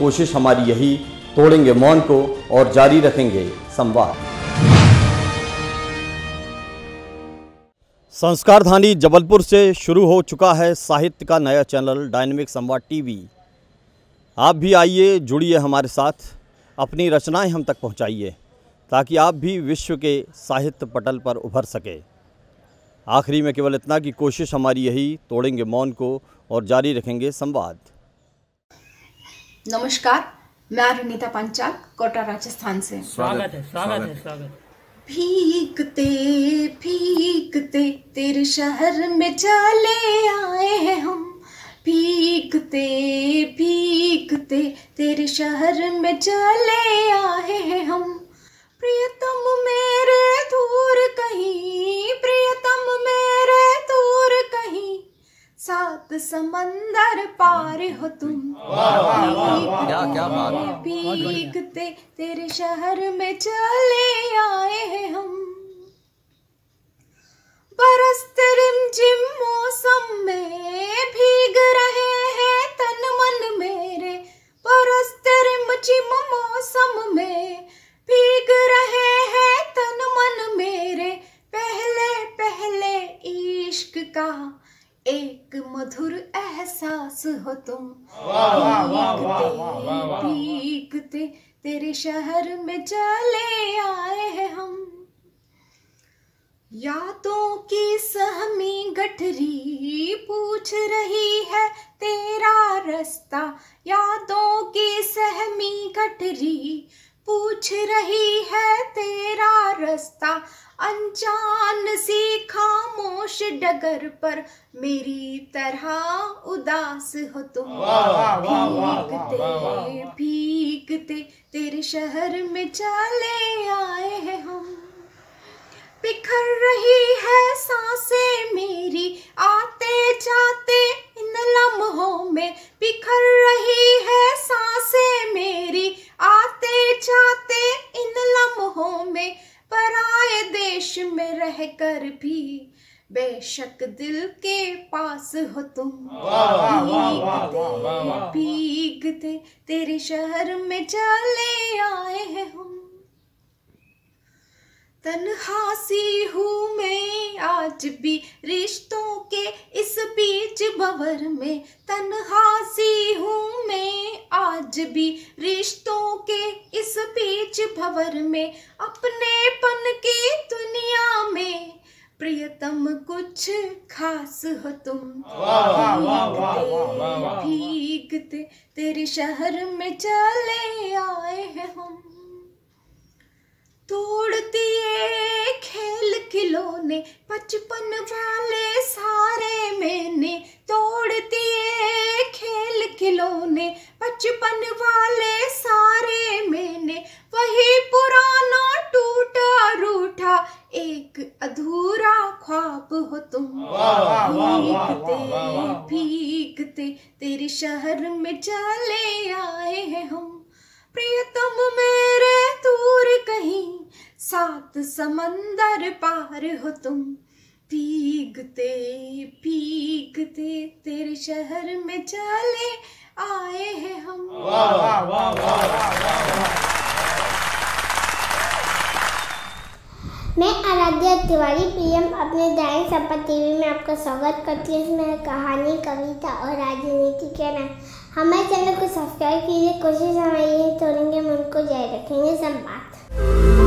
कोशिश हमारी यही, तोड़ेंगे मौन को और जारी रखेंगे संवाद। संस्कारधानी जबलपुर से शुरू हो चुका है साहित्य का नया चैनल, डायनेमिक संवाद टीवी। आप भी आइए, जुड़िए हमारे साथ, अपनी रचनाएँ हम तक पहुंचाइए, ताकि आप भी विश्व के साहित्य पटल पर उभर सके। आखिरी में केवल इतना कि कोशिश हमारी यही, तोड़ेंगे मौन को और जारी रखेंगे संवाद। नमस्कार मैं रुनीता पंचाल कोटा राजस्थान से। स्वागत है स्वागत है स्वागत भीगते भीगते तेरे शहर में चले आए हैं हम। भीगते भीगते तेरे शहर में चले आए सात समंदर पार हो तुम। क्या क्या बात? भीगते तेरे शहर में चले आए हैं हम। बरसते रिमझिम मौसम में भीग रहे हैं तन मन मेरे। बरसते रिमझिम मौसम में भीग रहे हैं तन मन मेरे। पहले पहले इश्क का एक मधुर एहसास हो तुम। भीगते भीगते तेरे शहर में चले आए हैं हम। यादों की सहमी गठरी पूछ रही है तेरा रास्ता। यादों की सहमी गठरी पूछ रही है तेरा रास्ता। अनजान सी डगर पर मेरी तरह उदास हो तुम। भीगते भीगते तेरे शहर में चले आए हैं हम। बिखर रही है साँसें बेशक दिल के पास हो तुम। भीगते भीगते तेरे शहर में चले आए हैं हम। तन्हा सी हूँ मैं आज भी रिश्तों के इस बीच भंवर में। तन्हा सी हूँ मैं आज भी रिश्तों के इस बीच भवर में। अपने पन की में प्रियतम कुछ खास हो तुम। भीगते भीगते तेरे शहर में चले आए हैं हम। तोड़ दिए खेल खिलौने बचपन वाले सारे मैंने। तोड़ दिए खेल खिलौने बचपन वाले अधूरा ख्वाब हो तुम। भीगते भीगते तेरे शहर में चले आए हैं हम। प्रियतम मेरे दूर कहीं सात समंदर पार हो तुम। भीगते भीगते तेरे शहर में चले आए हैं हम। मैं आराध्या तिवारी पीएम अपने दैनिक सपा टीवी में आपका स्वागत करती है। इसमें कहानी, कविता और राजनीति के नाम। हमारे चैनल को सब्सक्राइब कीजिए, कोशिश हमारी यही तोड़ेंगे मन को जारी रखेंगे। संवाद